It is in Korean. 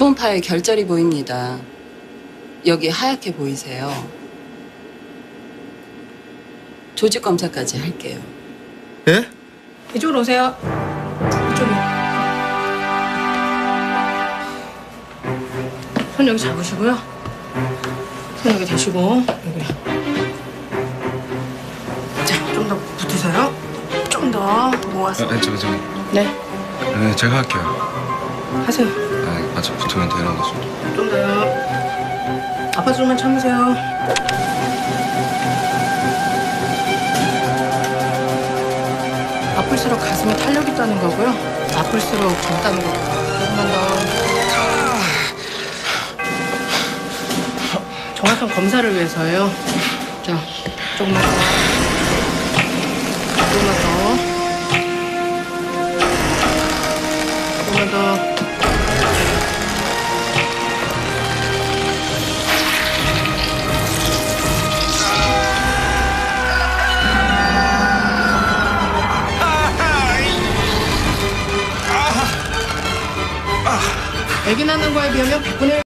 초음파에 결절이 보입니다. 여기 하얗게 보이세요. 조직 검사까지 할게요. 예? 이쪽으로 오세요. 이쪽에. 손 여기 잡으시고요. 손 여기 대시고 여기. 자, 좀 더 붙으세요. 좀 더 모아서. 아, 잠깐 잠깐. 네, 네, 제가 할게요. 하세요. 아, 맞아 붙으면 되는 거죠. 좀 더요. 아파 좀만 참으세요. 아플수록 가슴에 탄력 있다는 거고요. 아플수록 젊다는 거고요. 조금만 더. 정확한 검사를 위해서요. 자, 조금만 더. 조금만 더. 조금만 더. 애기 낳는 거에 비하면 100분의 1